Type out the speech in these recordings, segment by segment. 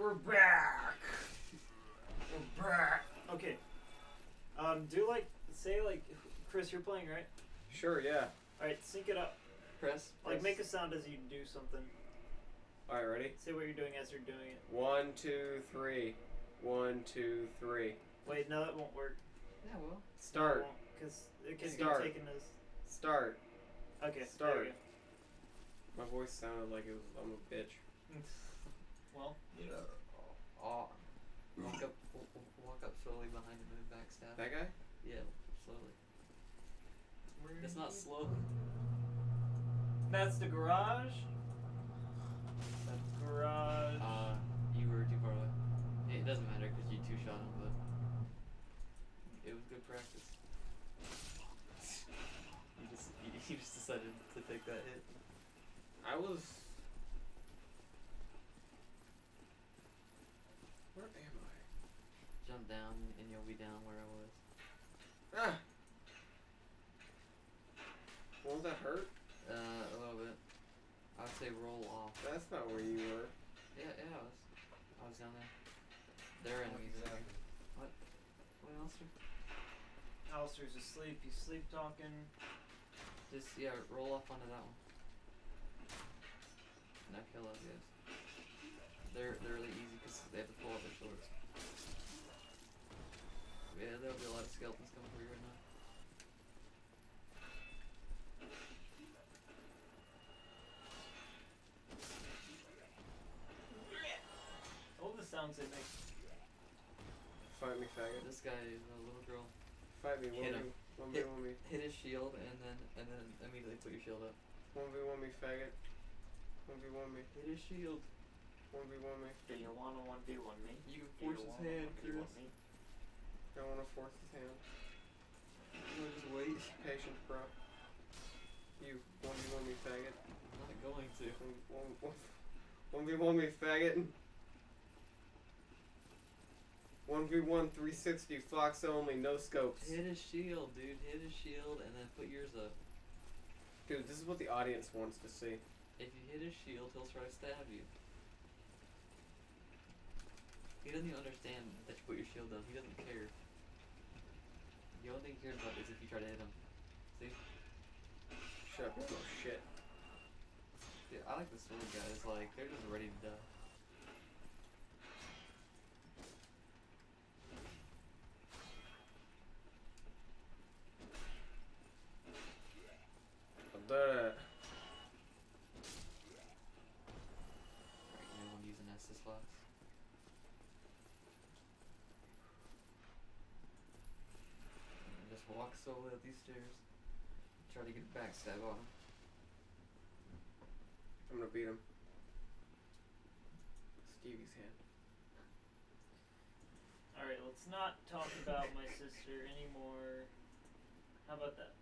we're back. We're back. Okay. Um, do like say like Chris, you're playing right? Sure, yeah. All right, sync it up. Press. Like press. make a sound as you do something. Alright, ready? Say what you're doing as you're doing it. One, two, three. One, two, three. Wait, no, that won't work. Yeah, well. Start. Because it can Start. get taken as. Start. Okay. Start. There we My voice sounded like it was I'm a bitch. go. Well, Oh. Walk up, w- w- walk up slowly behind him and backstab. That guy? Yeah, slowly. where It's not slow. That's the garage. That's the garage. Uh, you were too far away. It doesn't matter because you two shot him, but it was good practice. You just you, you just decided to take that hit. I was. Where am I? Jump down and you'll be down where I was. Ah! Won't that hurt? Uh, a little bit. I would say roll off. That's not where you were. Yeah, yeah, I was. I was down there. They're enemies in here. What? What else? Alistair's asleep. He's sleep talking. Just yeah, roll off onto that one. Now kill those guys. They're they're really easy because they have to pull out their swords. Yeah, there'll be a lot of skeletons coming for you right now. All the sounds they make. Fight me, faggot. This guy is a little girl. Fight me, Hit one him. one v Hit. one me. Hit his shield and then and then immediately put your shield up. One v one me, faggot. One v one me. Hit his shield. One v one me. Do you want to one v one me? You can Do force you his hand, 1v1 Chris. Don't wanna force his hand. Just wait. Patience, bro. You one v one me, faggot. I'm not going to. One one one v one me, faggot. One v one 360 Fox only, no scopes. Hit his shield, dude. Hit his shield and then put yours up. Dude, this is what the audience wants to see. If you hit his shield, he'll try to stab you. He doesn't even understand that you put your shield down. He doesn't care. The only thing he cares about is if you try to hit him. See? Shut up, no shit. Yeah, I like the sword guys. Like they're just ready to die. I've done it. Alright, anyone using Estus flask? And Just walk slowly up these stairs. Try to get a backstab on him. I'm gonna beat him. Stevie's hand. All right, let's not talk about my sister anymore. How about that?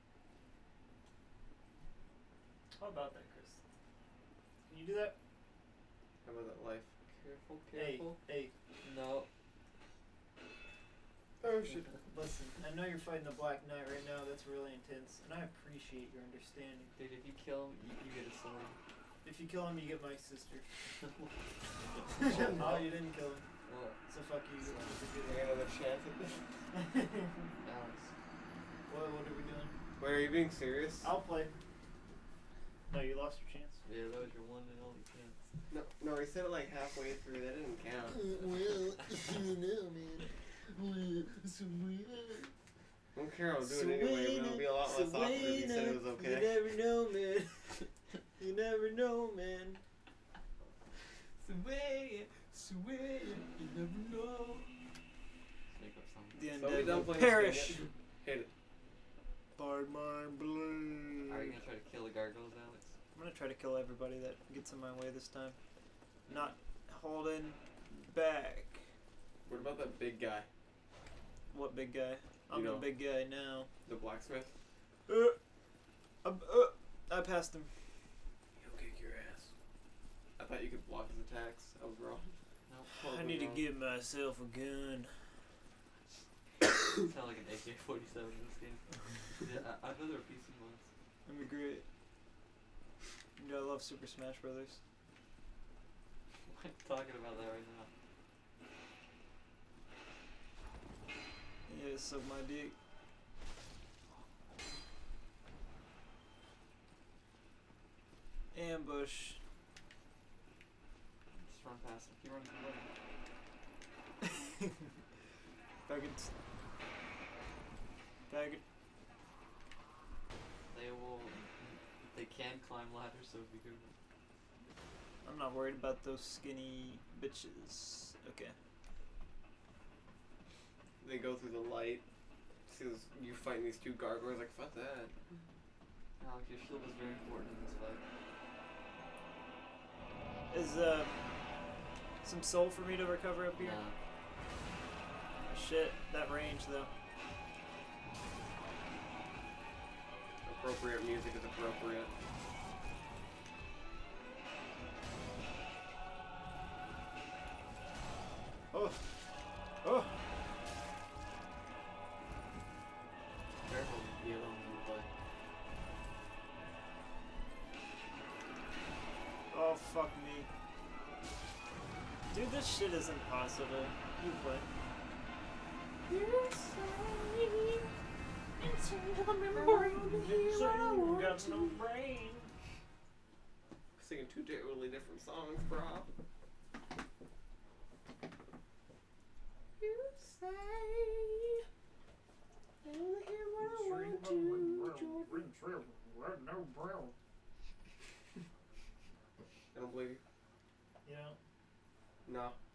How about that, Chris? Can you do that? How about that life? Careful, Hey, careful. hey, No. Oh shit. listen. I know you're fighting the Black Knight right now. That's really intense, and I appreciate your understanding. Dude, if you kill him, you, you get a sword. If you kill him, you get my sister. oh, no, you didn't kill him. well, So fuck you. You I get got another chance at this. Alex. what, what are we doing? Wait, are you being serious? I'll play. No, you lost your chance. Yeah, that was your one and only chance. No, no, he said it like halfway through. That didn't count. well, you know, man. I don't care. I'll do it anyway, but it'll be a lot less awkward if you said it was okay. You never know, man. you never know, man. Sway, sway, you never know. Make up something. The So we undead done will playing Parish. Hit it. By my blade. Are you gonna try to kill the gargoyles, Alex? I'm gonna try to kill everybody that gets in my way this time. Not holding back. What about that big guy? What big guy? I'm You the know. big guy now. The blacksmith? Uh, uh, I passed him. He'll kick your ass. I thought you could block his attacks. I was wrong. No. I Horribly need to wrong. get myself a gun. Sound like an AK-47 in this game. yeah, I, I'd rather a PC mods. That'd be great. You know, I love Super Smash Brothers. I'm talking about that right now. Suck my dick. Ambush. Just run past him. Keep running through the Faggots. Faggot. They will. They can climb ladders, so be good. I'm not worried about those skinny bitches. Okay. They go through the light. See this, you fighting these two gargoyles. Like fuck that. Alex, your shield is very important in this fight. Is uh some soul for me to recover up here? Nah. Shit, that range though. Appropriate music is appropriate. Oh. Dude, this shit is impossible. You play. Got no brain. Singing two totally different songs, bro. You say you hear what I want to. I don't believe you. You know, No.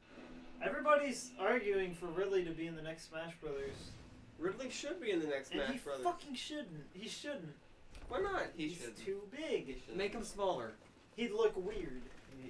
Everybody's arguing for Ridley to be in the next Smash Brothers, Ridley should be in the next and Smash he Brothers. fucking shouldn't. He shouldn't. Why not? He He's should. too big. should. Make him smaller. He'd look weird.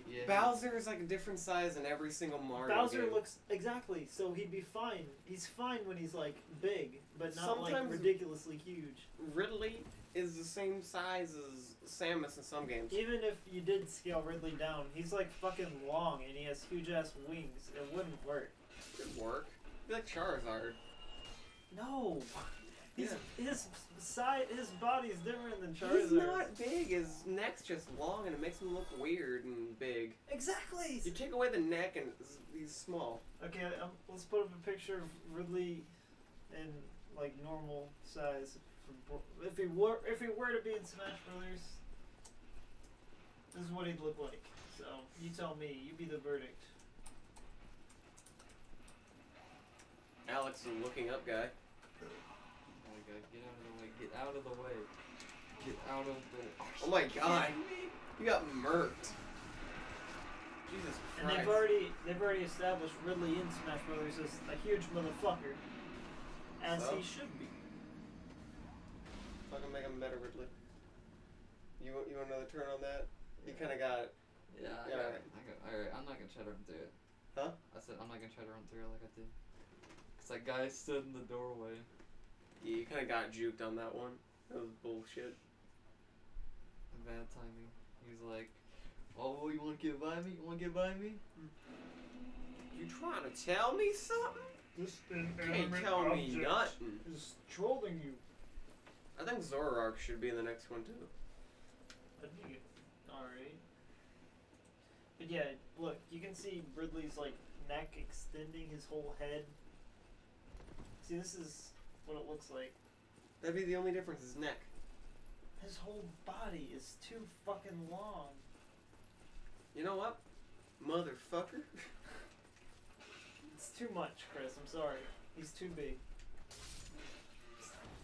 Yeah, Bowser is like a different size in every single Mario Bowser game. looks exactly, so he'd be fine. He's fine when he's like big, but not like ridiculously huge. Ridley is the same size as Samus in some games. Even if you did scale Ridley down, he's like fucking long and he has huge ass wings. It wouldn't work. Could work. Be like Charizard. No. He's, Yeah. His side, his body's different than He's Charizard. He's not big. His neck's just long, and it makes him look weird and big. Exactly. You take away the neck, and he's small. Okay, um, let's put up a picture of Ridley in like normal size. for Bro- If he were, if he were to be in Smash Brothers, this is what he'd look like. So you tell me. You be the verdict. Alex is looking up guy. Oh my god, get out of the way. Get out of the way. Get out of the. Oh my god. You got murked. Jesus Christ. And they've already they've already established Ridley in Smash Brothers as a huge motherfucker, as So? he should be. Fucking make him better, Ridley. You want, you want another turn on that? You kind of got. Yeah, I Yeah, got, alright. I got, alright, I'm not gonna try to run through it. Huh? I said I'm not gonna try to run through it like I did. Cause that guy stood in the doorway. Yeah, you kind of got juked on that one. That was bullshit. Bad timing. He was like, "Oh, you want to get by me? You want to get by me?" You trying to tell me something? This You can't tell me nothing. is trolling you. I think Zoroark should be in the next one too. That'd be alright. But yeah, look, you can see Ridley's like neck extending his whole head. See, this is what it looks like. That'd be the only difference. His neck. His whole body is too fucking long. You know what, motherfucker? It's too much, Chris. I'm sorry. He's too big.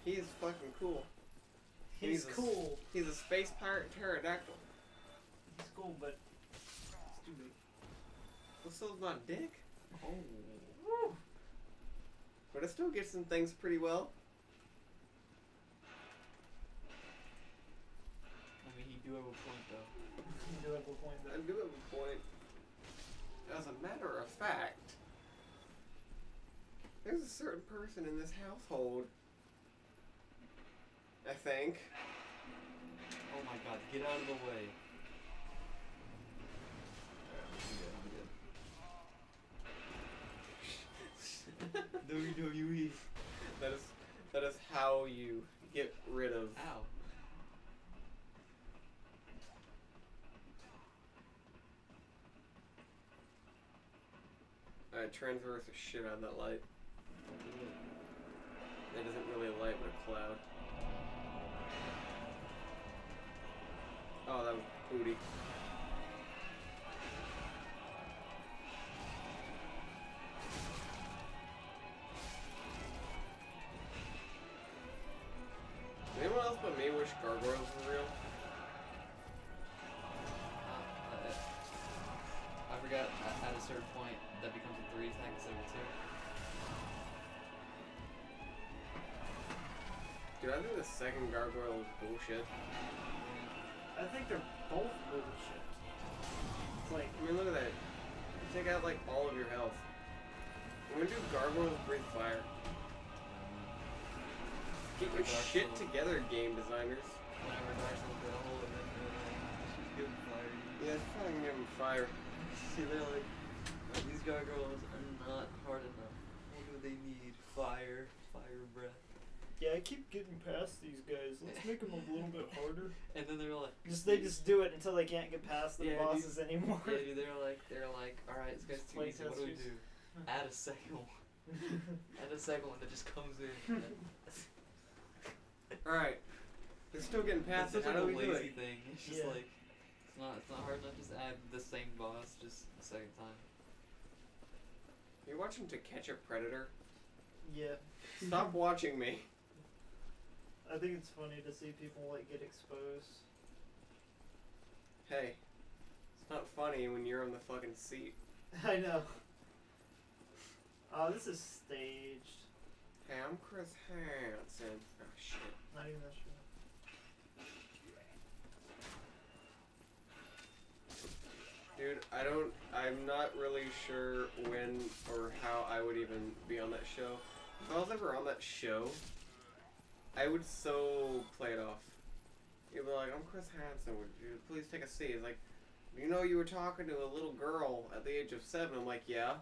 He is fucking cool. He's Jesus. cool. He's a space pirate pterodactyl. He's cool, but he's too big. Well, so's my dick. Oh. Woo! But it still gets some things pretty well. I mean, he do have a point though. You do have a point though. I there. do have a point. As a matter of fact, there's a certain person in this household. I think. Oh my god, get out of the way. I'm good, I'm good. WWE. That is that is how you get rid of. Ow. I transverse the shit out of that light. It isn't really a light, but a cloud. Oh, that was booty. Anyone else but me wish gargoyles were real? Uh, I forgot at, at a certain point that becomes a three attack instead of a two. Dude, I think the second gargoyle is bullshit. I think they're both bullshit. It's like, I mean, look at that. You take out like all of your health. I'm gonna do gargoyles breathe fire. Get your shit together, game designers. Whenever Dark Souls did a hole and then they're like, fire. Yeah, fucking give 'em fire. See, they're like, "Oh, these gargoyles are not hard enough. What do they need? Fire, fire breath. Yeah, I keep getting past these guys. Let's make them a little bit harder. And then they're like, Just they just do it until they can't get past the Yeah, dude. bosses anymore. yeah, dude, they're like, they're like, all right, this guy's too Play easy. What do we do? Add a second one. Add a second one that just comes in. Alright. They're still getting past That's it. such How like do a we do lazy it? thing. It's just Yeah. like, it's not, it's not hard enough. Just add the same boss just a second time. You're watching To Catch a Predator? yeah. Stop watching me. I think it's funny to see people like get exposed. Hey. It's not funny when you're on the fucking seat. I know. Oh, this is staged. Hey, I'm Chris Hansen. Oh shit. Not even that sure. Dude, I don't. I'm not really sure when or how I would even be on that show. If I was ever on that show, I would so play it off. You'd be like, I'm Chris Hansen. Would you please take a seat? Like, you know, you were talking to a little girl at the age of seven. I'm like, yeah.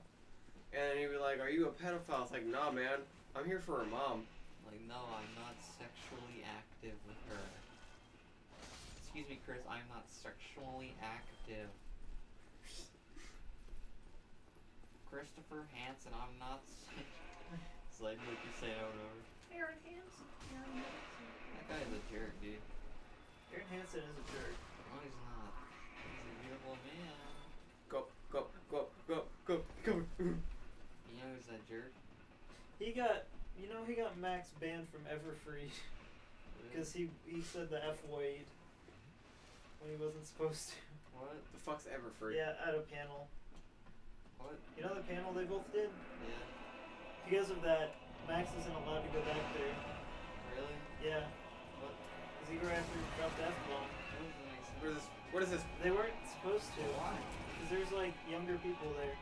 And he'd be like, Are you a pedophile? It's like, Nah, man. I'm here for her mom. Like, no, I'm not sexually active with her. Excuse me, Chris, I'm not sexually active. Christopher Hansen, I'm not. it's like, like you say over. Aaron Hansen. Aaron Hansen. That guy is a jerk, dude. Aaron Hansen is a jerk. No, he's not. He's a beautiful man. Go, go, go, go, go, go. You know who's that jerk? He got, you know, he got Max banned from Everfree because he he said the F word when he wasn't supposed to. What? the fuck's ever free? Yeah, at a panel. What? You know the panel they both did? Yeah. Because of that, Max isn't allowed to go back there. Really? Yeah, What? because he after he dropped the F bomb. What that make? What is this? What is this? They weren't supposed to. Why? Because there's like younger people there.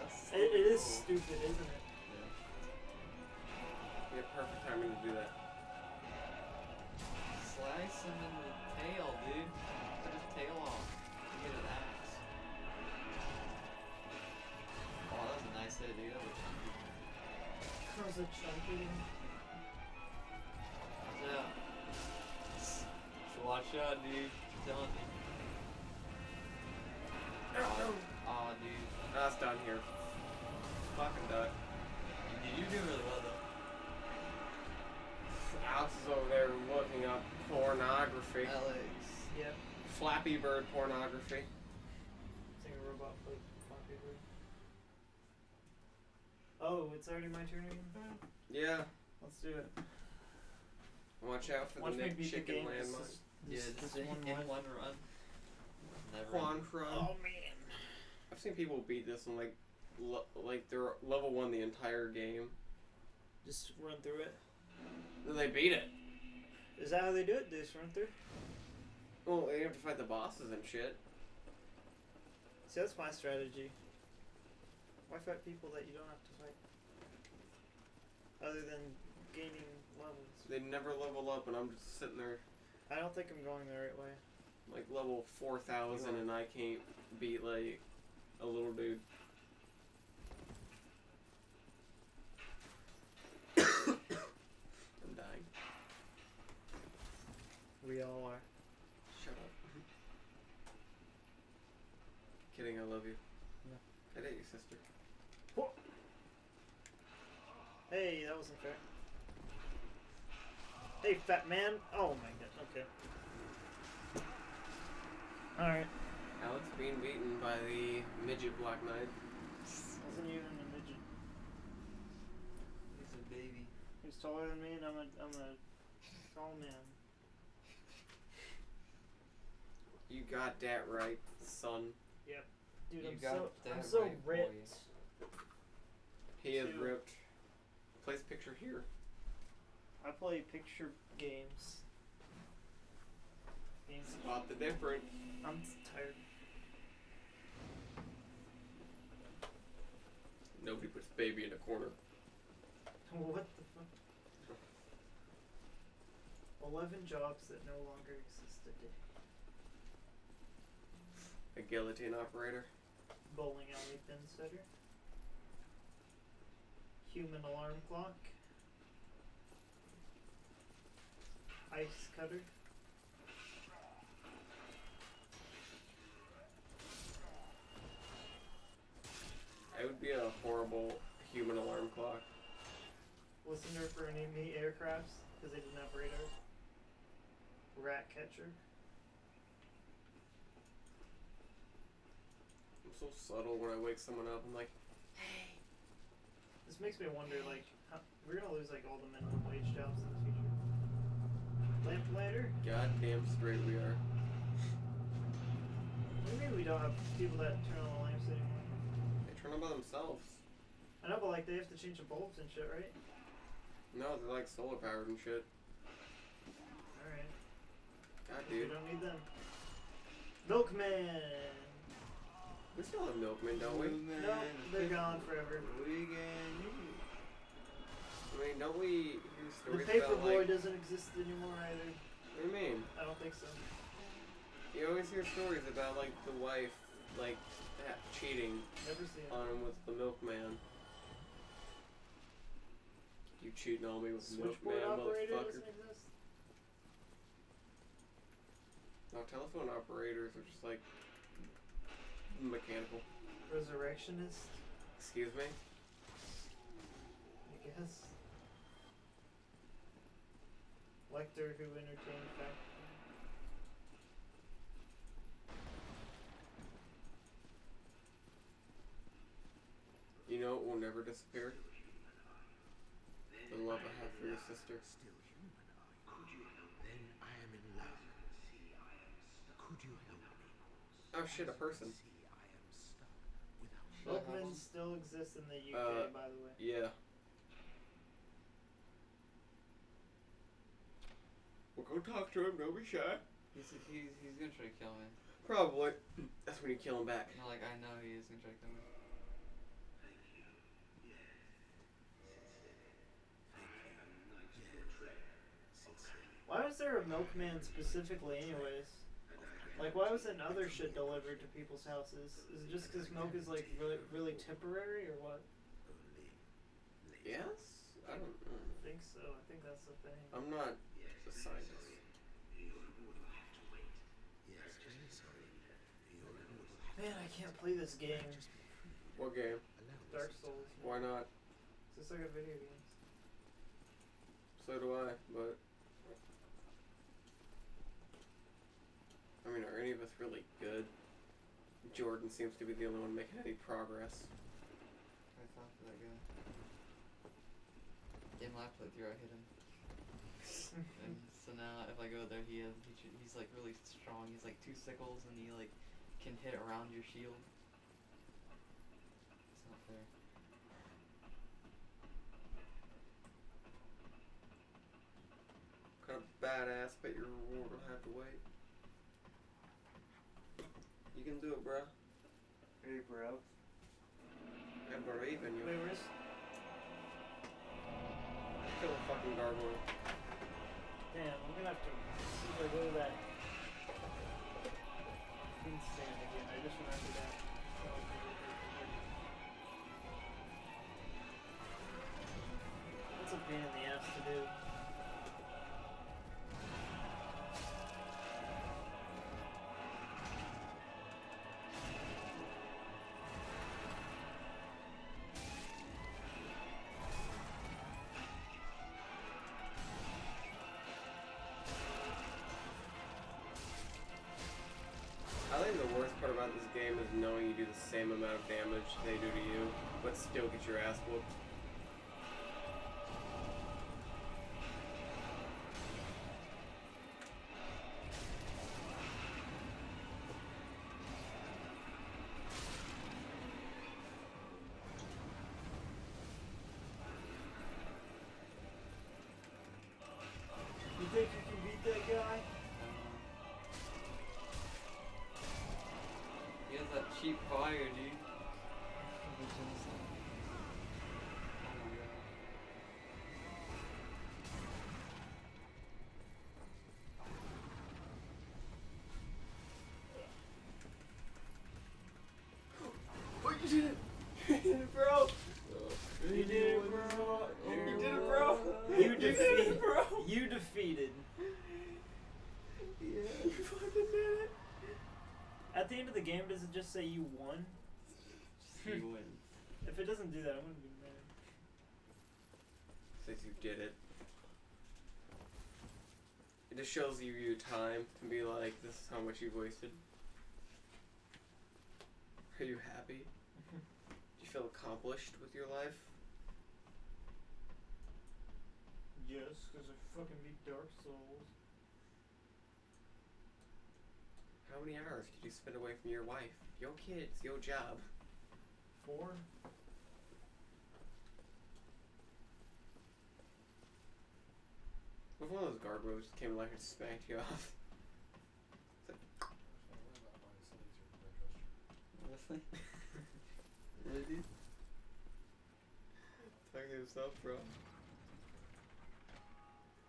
That's It, it is cool. stupid, isn't it? Yeah. Yeah, perfect timing to do that. Slice him in the tail, dude. Cut his tail off. You get an axe. Oh, that was a nice hit, dude. That was chunky. That was a chunky. Watch out. S- Watch out, dude. I'm telling you. Oh, dude. That's done here. Fucking done. You, you doing really well, though. Alex is over there looking up pornography. Alex. Yep. Flappy Bird pornography. Sing a robot like Flappy Bird. Oh, it's already my turn again? Yeah. Let's do it. Watch out for Watch the me Nick the Chicken game. This landmine. is- Yeah, this- just this one run. one run. Never. Quan run. Oh man. I've seen people beat this and like, le- like they're level one the entire game. Just run through it. Then they beat it. Is that how they do it? They just run through? Well, you have to fight the bosses and shit. See, that's my strategy. Why fight people that you don't have to fight? Other than gaining levels. They never level up, and I'm just sitting there I don't think I'm going the right way. like level four thousand, and I can't beat like a little dude. I'm dying. We all are. Shut up. Kidding, I love you. No. I date your sister. Hey, that wasn't fair. Hey, fat man. Oh my god. Okay. All right. Alex being beaten by the midget Black Knight. Wasn't even a midget. He's a baby. He's taller than me, and I'm a I'm a tall man. You got that right, son. Yep. Dude, You I'm got so I'm so right, boy. ripped. He is ripped. Place picture here. I play picture games. Games. Spot the difference. I'm tired. Nobody puts baby in a corner. What the fuck? Eleven jobs that no longer exist today. A guillotine operator. Bowling alley pin setter. Human alarm clock. Ice cutter. I would be a horrible human alarm clock. Listener for enemy aircrafts because they didn't have radar. Rat catcher. I'm so subtle when I wake someone up. I'm like, This makes me wonder, like, how, we're gonna lose like all the minimum wage jobs in the future. Lamplighter? goddamn straight we are. Maybe we don't have people that turn on the lamps anymore. They turn on by themselves. I know, but like they have to change the bulbs and shit, right? No, they're like solar powered and shit. All right. God, dude. We don't need them. Milkman. We still have milkmen, don't we? No, they're gone forever. I mean, don't we hear The stories paper about boy like? doesn't exist anymore either. What do you mean? I don't think so. You always hear stories about like the wife, like ha- cheating Never seen on him with the milkman. You cheating on me with the Switchboard milkman, operator motherfucker. doesn't exist. No, telephone operators are just like mechanical. Resurrectionist, Excuse me. I guess. Lecter who entertained fact. You know it will never disappear. The love I have for your sister. Still human, are you? Then I am in love. Could you help me? Oh shit, a person. See, I am stuck without Should I have Milkman still exists in the UK, Uh, by the way. Yeah. We'll go talk to him, don't be shy. He's, he's, he's gonna try to kill me. Probably. That's when you kill him back. No, like, I know he is gonna try to kill me. Why was there a milkman specifically, anyways? Like, why wasn't other shit delivered to people's houses? Is it just because milk is like really, really temporary, or what? Yes? I don't know. I think so. I think that's the thing. I'm not a scientist. Yes, very sorry. Your will have Man, I can't play this game. What game? Dark Souls. Why not? It's just like a video game. So do I, but. I mean, are any of us really good? Jordan seems to be the only one making any progress. I thought for that guy. In my playthrough, I hit him. And so now, if I go there, he has, he he's like really strong. He's like two sickles, and he like can hit around your shield. It's not fair. Kind of badass, but your reward will have to wait. You can do it, bro. Hey, bro. I believe in you. Wait, where's Kill a fucking gargoyle. Damn, I'm gonna have to see if I go to that Queen stand again. I just remembered that. That's a pain in the ass to do. Same amount of damage they do to you, but still get your ass whooped. Say you won? He wins. If it doesn't do that, I'm gonna be mad. Says you did it. It just shows you your time and be like, this is how much you've wasted. Are you happy? Do you feel accomplished with your life? Yes, because I fucking beat Dark Souls. How many hours did you spend away from your wife, your kids, your job? Four? What if one of those just came like and smacked you off? Really? really, dude? Talking yourself, bro.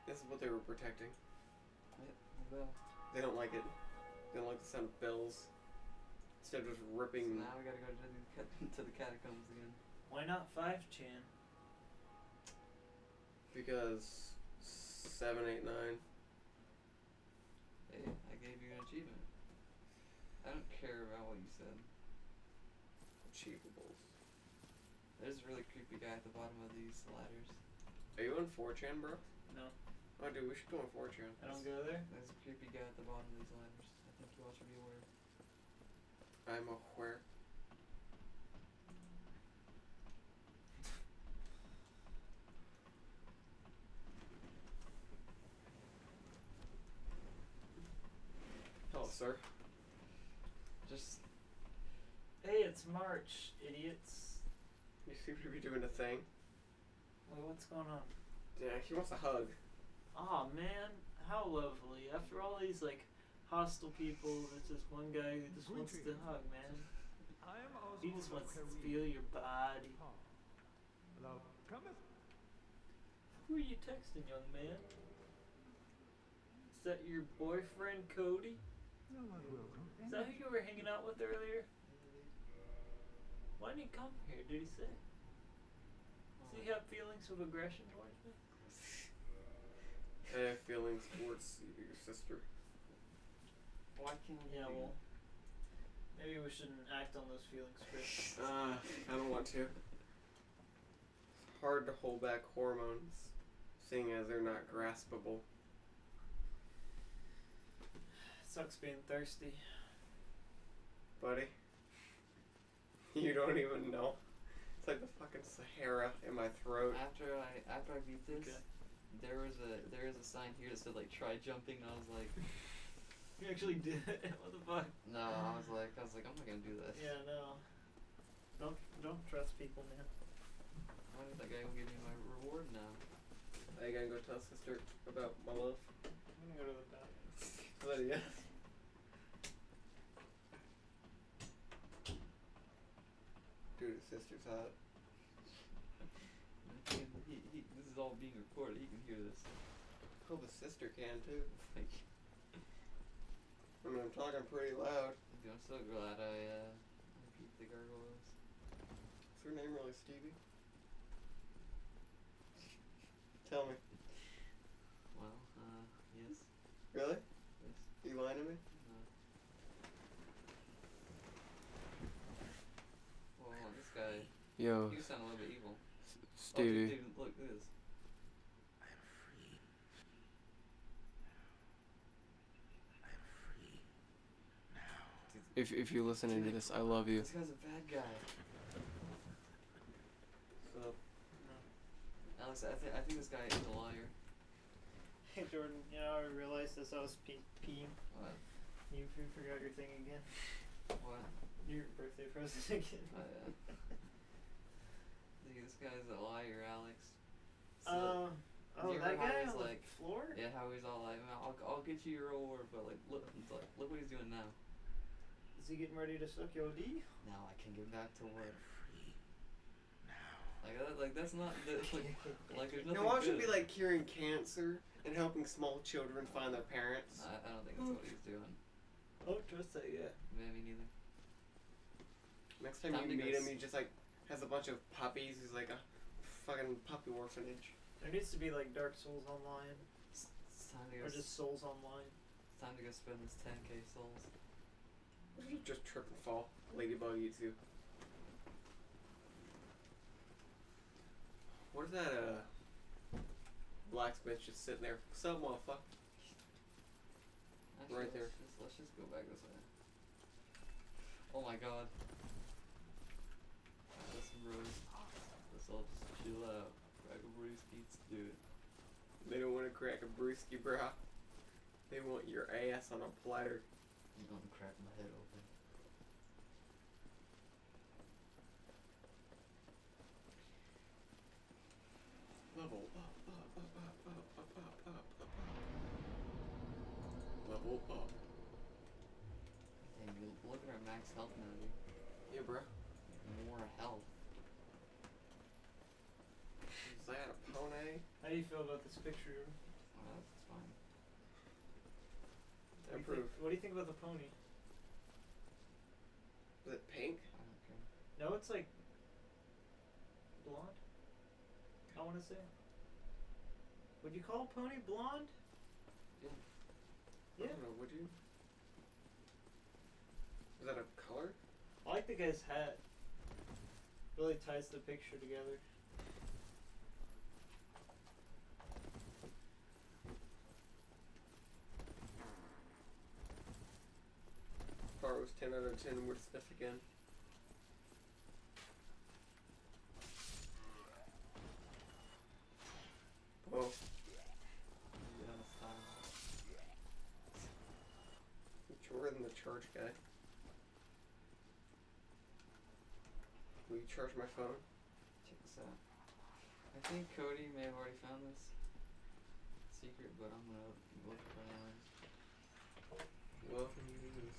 This is what they were protecting. Well, They don't like it. They don't like the sound of bells. Instead of just so ripping. now we gotta go to the, cat- to the catacombs again. Why not five, Chan? Because seven, eight, nine. Hey, I gave you an achievement. I don't care about what you said. Achievables. There's a really creepy guy at the bottom of these ladders. Are you on 4chan, bro? No, Oh, dude, we should go on 4chan. I don't go there. There's a creepy guy at the bottom of these ladders. I think you all should be aware. I'm a aware. Hello, sir. Just Hey, it's March, idiots. You seem to be doing a thing. Wait, what's going on? Yeah, he wants a hug. Aw, man, how lovely. After all these, like, hostile people, there's this one guy who just wants to hug, man. He just wants to feel your body. Who are you texting, young man? Is that your boyfriend, Cody? Is that who you were hanging out with earlier? Why didn't he come here? Did he say? Does he have feelings of aggression towards me? I have feelings towards your sister. Why can't we Yeah, well, maybe we shouldn't act on those feelings, Chris. Uh, I don't want to. It's hard to hold back hormones, seeing as they're not graspable. Sucks being thirsty. Buddy. You don't even know. It's like the fucking Sahara in my throat. After I after I beat this, Okay. there was a there is a sign here that said like try jumping, and I was like, You actually did it. what the fuck? no, I was like I was like I'm not gonna do this. Yeah, no. Don't don't trust people, man. Why did that guy go give me my reward now? Are you gonna go tell sister about my love? I'm gonna go to the bathroom. But oh, yeah. Dude, his sister's hot. He, he, he, this is all being recorded. He can hear this. Hope his sister can too. Like, I mean, I'm talking pretty loud. I'm so glad I uh I beat the gargoyles. Is her name really Stevie? Tell me. Well, uh, yes, Really? yes, You lying to me? no. Well, this guy, Yo, he sound a little bit evil. Oh, dude, Stevie. dude, look at this. I am free. I am free now. Dude, If if you're listening to this, I love you. This guy's a bad guy. So Alex, I think I think this guy is a liar. Hey Jordan, you know I realized this I was pe- peeing, What? you, you forgot your thing again. What? Your birthday present again. Oh yeah. Dude, this guy's a liar, Alex. So, Uh, oh, you that guy he's on the like- floor? yeah, how he's all like, I'll, I'll get you your reward, but like, look, it's like, look what he's doing now. Is he getting ready to suck your D? Now I can get back to work. Now. Like that, like that's not that's like, like there's nothing. no, why should good. be like curing cancer and helping small children find their parents. I, I don't think that's what he's doing. Oh, trust that, yeah. Maybe neither. Next time Time you meet him, he just like has a bunch of puppies. He's like a fucking puppy orphanage. There needs to be like Dark Souls Online, It's, it's time to go. or s- just Souls Online. It's time to go spend this 10k souls. What if you just trip and fall? Ladybug eats you. What if that uh blacksmith just sitting there? What's up, motherfucker? Actually, Right let's there. Just, let's just go back this way. Oh my god. Listen, bros. Let's all just chill out. Crack a brewski, let's do it. They don't want to crack a brewski, bro. They want your ass on a platter. I'm gonna crack my head open. Level up, up, up, up, up, up, up, up, up, up. Level up. Dang, you look at our max health now, dude. Yeah, bro. More health. Is that a pony? How do you feel about this picture? Oh, that's fine. What do you Approve. think, what do you think about the pony? Is it pink? I don't care. No, it's like blonde. I want to say. Would you call a pony blonde? Yeah. I Yeah. don't know, would you? Is that a color? I like the guy's hat. Really ties the picture together. 10 out of 10 worth sniff again. Time. Jordan the charge guy. Will you charge my phone? Check this out. I think Cody may have already found this secret, but I'm gonna look for it. Welcome to the.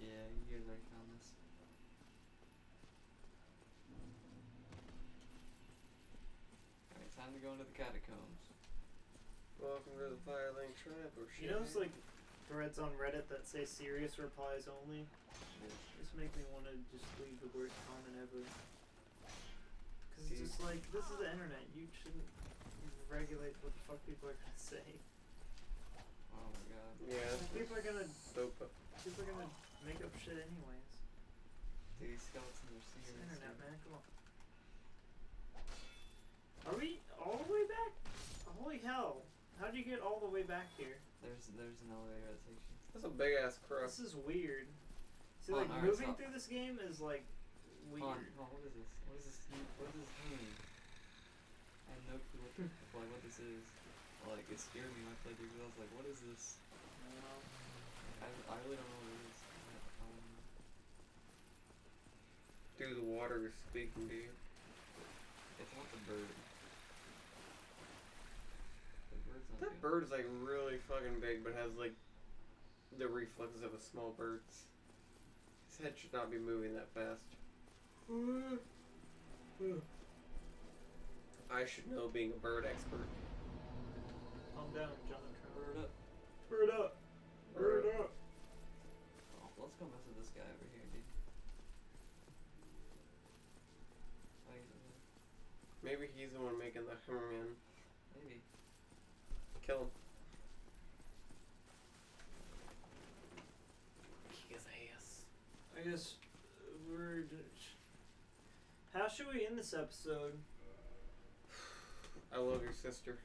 Yeah, you guys already found this. Alright, time to go into the catacombs. Welcome to the Firelink Shrine. Or You know, those like threads on Reddit that say serious replies only. Yes. Just make me want to just leave the worst comment ever. Cause it's just like this is the internet. You shouldn't regulate what the fuck people are gonna say. Oh my god. Yeah. People are gonna Soap. people are gonna make up shit anyways. Dude, these skeletons are It's serious. the internet, man. Come on. Are we all the way back? Holy hell! How'd you get all the way back here? There's there's an elevator that takes you. That's a big ass crow. This is weird. See, like on, alright, moving through this game is like weird. Hold on, hold on, what is this? What is this? What is this mean? I have no clue what, the- like, what this is. Like, it scared me when I played it because I was like, what is this? I, I really don't know what it is. Um, Dude, the water is speaking to you. it's not the bird. The bird's That good. bird's like really fucking big, but has like the reflexes of a small bird's. His head should not be moving that fast. I should know being a bird expert. calm down, Jonathan. Bird up. Bird up. Bird up. Oh, let's go mess with this guy over here, dude. He's over there. Maybe he's the one making the killed. Kick his ass. I guess uh, we're. How should we end this episode? I love your sister.